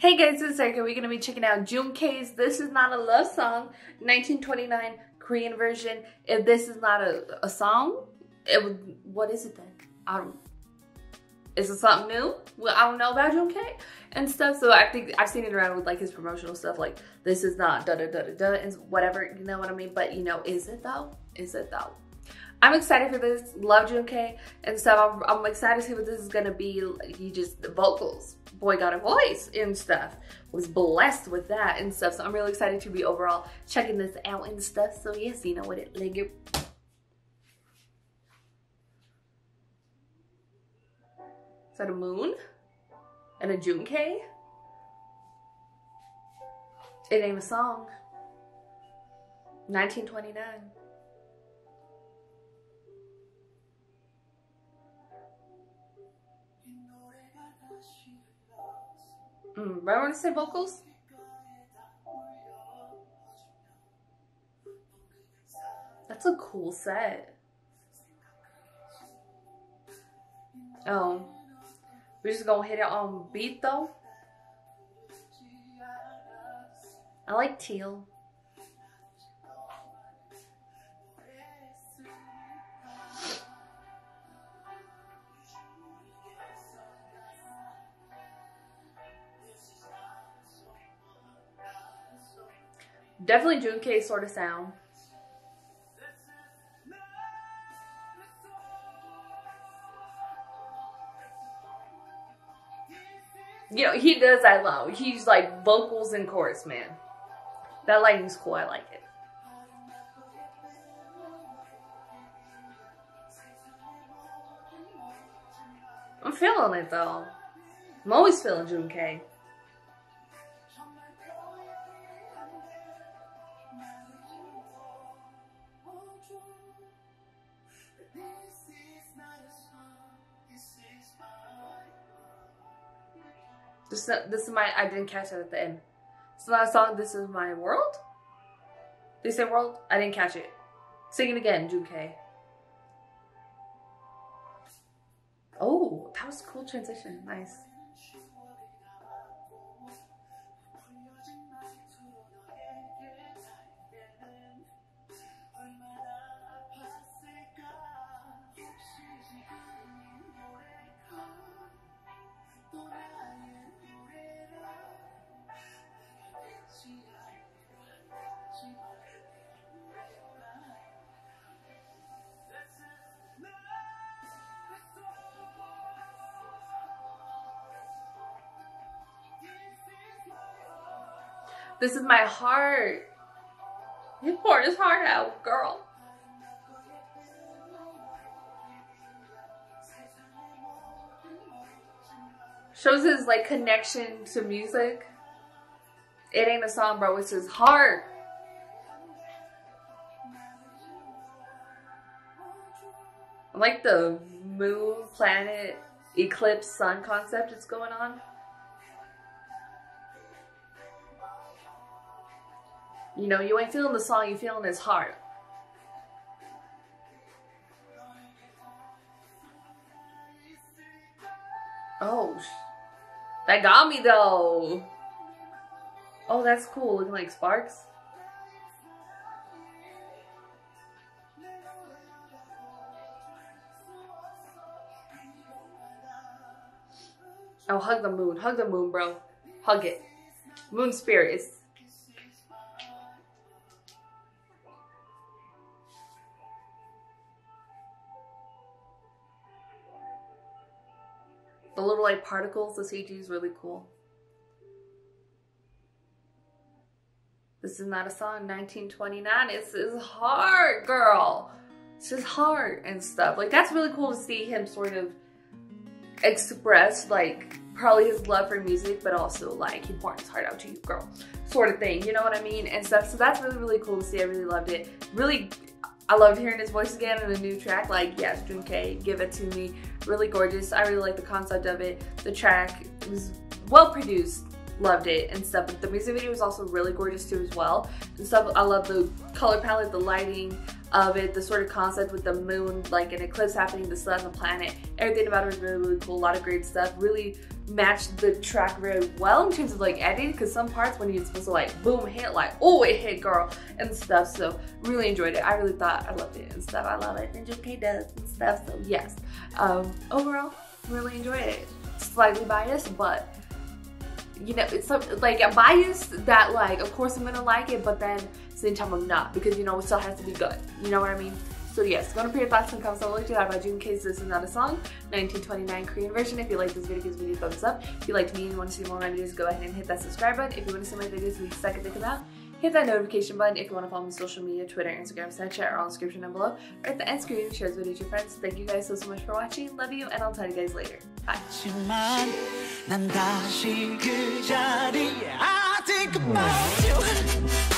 Hey guys, it's Erika. We're gonna be checking out Jun. K's This Is Not a Love Song, 1929 Korean version. If this is not a, a song, it would, what is it then? I don't, is it something new? Well, I don't know about Jun. K and stuff. So I think I've seen it around with like his promotional stuff, like this is not da da da da da and whatever, you know what I mean? But you know, is it though? Is it though? I'm excited for this. Love Jun. K and stuff. I'm, I'm, excited to see what this is gonna be. He just the vocals, boy got a voice and stuff. Was blessed with that and stuff. So I'm really excited to be overall checking this out and stuff. So yes, you know what it like it. Is that a moon? And a Jun. K? It ain't a song. 1929. Mm, remember when I said vocals? That's a cool set. Oh, we're just gonna hit it on beat though. I like teal. Definitely Jun. K sort of sound. You know, he does that low. He's like vocals and chorus, man. That lighting's cool. I like it. I'm feeling it though. I'm always feeling Jun. K. This, is this is my, I didn't catch it at the end. So that song, This Is My World? They say world? I didn't catch it. Sing it again, Jun. K. Oh, that was a cool transition. Nice. This is my heart. He poured his heart out, girl. Shows his like connection to music. It ain't a song, bro. It's his heart. I like the moon, planet, eclipse, sun concept that's going on. You know, you ain't feeling the song, you feeling his heart. Oh, that got me though. Oh, that's cool. Looking like sparks. Oh, hug the moon. Hug the moon, bro. Hug it. Moon spirit. It's The little like particles, the CG is really cool. This is not a song, 1929. It's his heart, girl. It's his heart and stuff. Like that's really cool to see him sort of express like probably his love for music, but also like he poured his heart out to you, girl, sort of thing. You know what I mean? And stuff. So that's really, really cool to see. I really loved it. Really I loved hearing his voice again in a new track. Like, yes, Jun. K, give it to me. Really gorgeous. I really like the concept of it. The track was well produced. Loved it and stuff. But the music video was also really gorgeous too as well. And stuff, I love the color palette, the lighting of it, the sort of concept with the moon, like an eclipse happening, the sun, the planet. Everything about it was really, really cool. A lot of great stuff. Really matched the track very well in terms of like editing because some parts when you're supposed to like boom hit like oh it hit girl and stuff so really enjoyed it I really thought I loved it and stuff I love it and Jun. K does and stuff so yes um, overall really enjoyed it slightly biased but you know it's like a bias that like of course I'm gonna like it but then same time I'm not because you know it still has to be good you know what I mean so yes, go to your thoughts and comments below. Do that about Jun. K's This Is Not a Song, 1929 Korean version. If you like this video, give this video a thumbs up. If you liked me and you want to see more of my videos, go ahead and hit that subscribe button. If you want to see my videos the second they come out, hit that notification button. If you want to follow me on social media, Twitter, Instagram, Snapchat, or all the description down below. Or at the end screen, share this video with your friends. Thank you guys so, so much for watching. Love you, and I'll tell you guys later. 하지만 난 다시 그 자리에 I think about you